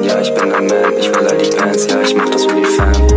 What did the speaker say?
Fan, ja, ich bin der Man. Ich will all die Bands, ja, ich mach das für die Fans.